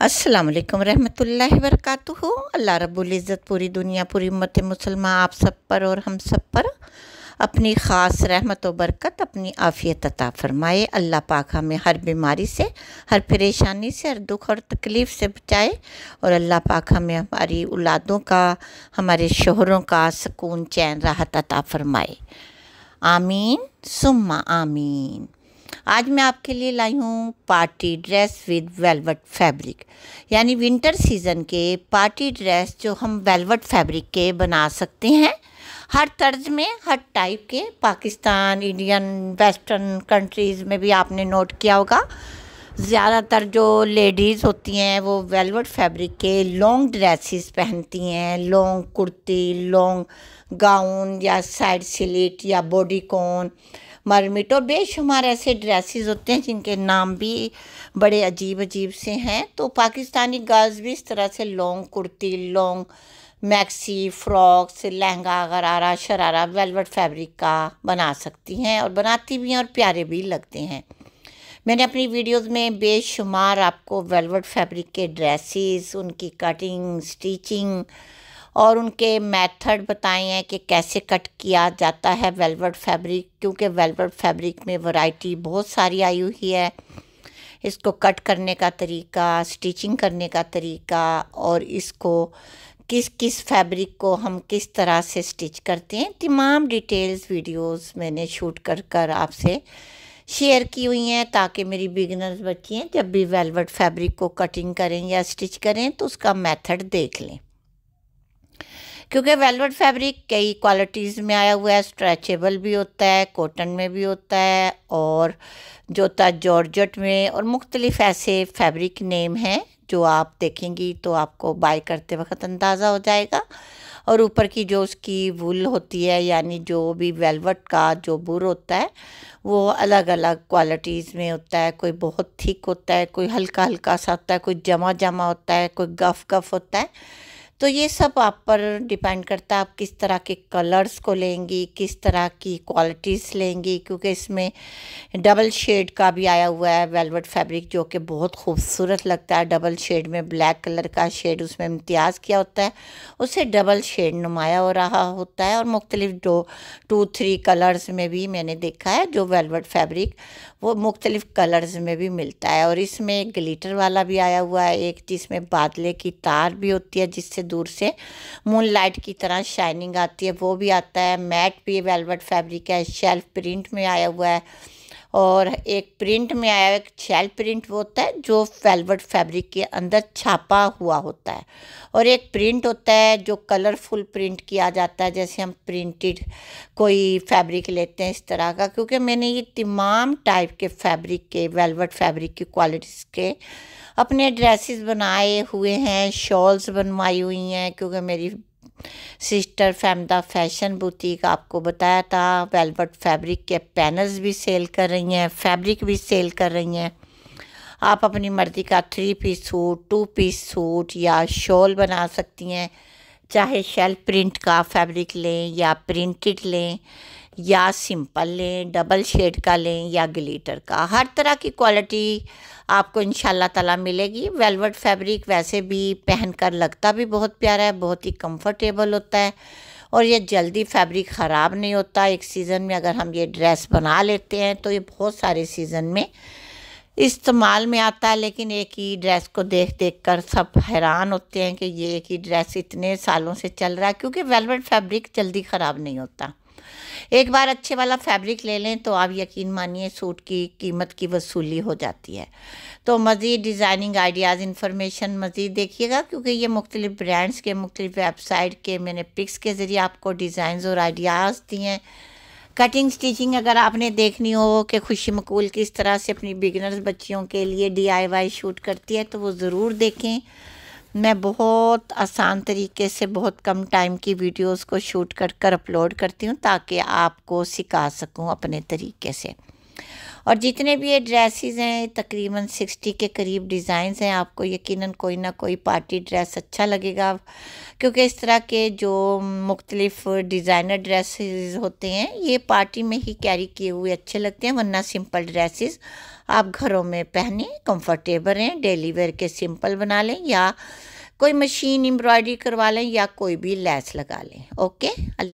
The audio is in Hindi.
अस्सलाम वालेकुम रहमतुल्लाहि वरकातुहू अल्लाह रब्बुल इज़्ज़त पूरी दुनिया पूरी उम्मत मुसलमान आप सब पर और हम सब पर अपनी ख़ास रहमत व बरकत अपनी आफ़ियत अता फ़रमाए अल्लाह पाक हमें हर बीमारी से हर परेशानी से हर दुख और तकलीफ़ से बचाए और अल्लाह पाक हमें हमारी औलादों का हमारे शोहरों का सुकून चैन राहत अता फ़रमाए आमीन सुम्मा आमीन आज मैं आपके लिए लाई हूँ party dress with velvet fabric. यानी विंटर सीज़न के पार्टी ड्रेस जो हम वेलवेट फैब्रिक के बना सकते हैं, हर तर्ज में, हर टाइप के, पाकिस्तान, इंडियन, वेस्टर्न कंट्रीज़ में भी आपने नोट किया होगा। ज़्यादातर जो लेडीज़ होती हैं, वो वेलवेट फैब्रिक के लॉन्ग ड्रेसेस पहनती हैं, लॉन्ग कुर्ती, लॉन्ग गाउन या साइड स्लिट या बॉडी कॉन। मरमिट और बेशुमार ऐसे ड्रेसेस होते हैं जिनके नाम भी बड़े अजीब अजीब से हैं। तो पाकिस्तानी गर्ल्स भी इस तरह से long kurti, long maxi, frocks, lehenga, gharara, sharara, velvet fabric का बना सकती हैं और बनाती भी हैं और प्यारे भी लगते हैं। मैंने अपनी वीडियोस में बेशुमार आपको वेलवेट फैब्रिक के ड्रेसेस उनकी कटिंग स्टिचिंग और उनके मेथड बताए हैं कि कैसे कट किया जाता है वेलवेट फैब्रिक क्योंकि वेलवेट फैब्रिक में वैरायटी बहुत सारी आई हुई है। इसको कट करने का तरीका स्टिचिंग करने का तरीका और इसको किस किस फैब्रिक को हम किस तरह से स्टिच करते हैं, तमाम डिटेल्स वीडियोस मैंने शूट कर कर आपसे शेयर की हुई हैं ताकि मेरी बिगनर्स बच्ची हैं, जब भी वेलवेट फैब्रिक को कटिंग करें या स्टिच करें तो उसका मेथड देख लें। क्योंकि वेलवेट फैब्रिक कई क्वालिटीज़ में आया हुआ है स्ट्रेचेबल भी होता है कॉटन में भी होता है, और जो होता जॉर्जट में, और मुख्तलिफ़ ऐसे फैब्रिक नेम हैं, जो आप देखेंगी तो आपको बाय करते वक्त अंदाज़ा हो जाएगा। और ऊपर की जो उसकी वुल होती है, यानी जो भी वेलवेट का जो बुर होता है, वो अलग अलग क्वालिटीज़ में होता है। कोई बहुत थिक होता है, कोई हल्का हल्का सा होता है, कोई जमा जमा होता है, कोई गफ गफ होता है। तो ये सब आप पर डिपेंड करता है आप किस तरह के कलर्स को लेंगी, किस तरह की क्वालिटीज़ लेंगी, क्योंकि इसमें डबल शेड का भी आया हुआ है वेलवेट फैब्रिक, जो कि बहुत खूबसूरत लगता है। डबल शेड में ब्लैक कलर का शेड उसमें इम्तियाज़ किया होता है। उससे डबल शेड नुमाया हो रहा होता है और मुख्तलिफ़ दो टू थ्री कलर्स में भी मैंने देखा है जो वेलवेट फैब्रिक, वो मुख्तलिफ़ कलर्स में भी मिलता है। और इसमें ग्लीटर वाला भी आया हुआ है, एक जिसमें बादले की तार भी होती है, जिससे दूर से। मून लाइट की तरह शाइनिंग आती है, वो भी आता है। मैट भी वेलवेट फैब्रिक है शेल्फ प्रिंट में आया हुआ है। और एक प्रिंट में आया, एक शैल प्रिंट वो होता है, जो वेलवेट फैब्रिक के अंदर छापा हुआ होता है। और एक प्रिंट होता है, जो कलरफुल प्रिंट किया जाता है, जैसे हम प्रिंटेड कोई फैब्रिक लेते हैं इस तरह का, क्योंकि मैंने ये तमाम टाइप के फैब्रिक के वेलवेट फैब्रिक की क्वालिटीज़ के अपने ड्रेसेस बनाए हुए हैं शॉल्स बनवाई हुई हैं, क्योंकि मेरी सिस्टर फैमदा फ़ैशन बुटीक आपको बताया था, वेलवेट फैब्रिक के पैनल्स भी सेल कर रही हैं, फैब्रिक भी सेल कर रही हैं। आप अपनी मर्ज़ी का three piece suit, two piece suit या शॉल बना सकती हैं, चाहे शेल प्रिंट का फैब्रिक लें या प्रिंटेड लें। या सिंपल लें, डबल शेड का लें या ग्लीटर का। हर तरह की क्वालिटी आपको इन ताला मिलेगी। वेलवेट फैब्रिक वैसे भी पहन कर लगता भी बहुत प्यारा है, बहुत ही कंफर्टेबल होता है और ये जल्दी फैब्रिक ख़राब नहीं होता। एक सीज़न में अगर हम ये ड्रेस बना लेते हैं तो ये बहुत सारे सीज़न में इस्तेमाल में आता है, लेकिन एक ही ड्रेस को देख देख कर सब हैरान होते हैं कि ये एक ही ड्रेस इतने सालों से चल रहा है, क्योंकि वेलवेट फैब्रिक जल्दी ख़राब नहीं होता। एक बार अच्छे वाला फैब्रिक ले लें तो आप यकीन मानिए सूट की कीमत की वसूली हो जाती है। तो मज़ीद डिज़ाइनिंग आइडियाज़ इन्फॉर्मेशन मज़ीद देखिएगा क्योंकि ये मुख्तलिफ़ ब्रांड्स के, मुख्तलिफ़ वेबसाइट के, मैंने पिक्स के ज़रिए आपको डिज़ाइन और आइडियाज़ दिए हैं। कटिंग स्टिचिंग अगर आपने देखनी हो कि खुशी मकूल किस तरह से अपनी बिगनर्स बच्चियों के लिए डीआईवाई शूट करती है तो वो ज़रूर देखें। मैं बहुत आसान तरीके से बहुत कम टाइम की वीडियोस को शूट कर कर अपलोड करती हूँ ताकि आपको सिखा सकूँ अपने तरीके से। और जितने भी ये ड्रेसेस हैं तकरीबन सिक्सटी के करीब डिज़ाइंस हैं, आपको यकीनन कोई ना कोई पार्टी ड्रेस अच्छा लगेगा। क्योंकि इस तरह के जो मुख्तलिफ़ डिज़ाइनर ड्रेसेस होते हैं, ये पार्टी में ही कैरी किए हुए अच्छे लगते हैं, वरना सिंपल ड्रेसेस आप घरों में पहने कंफर्टेबल हैं डेली वेयर के सिंपल बना लें, या कोई मशीन एम्ब्रॉयडरी करवा लें, या कोई भी लैस लगा लें। ओके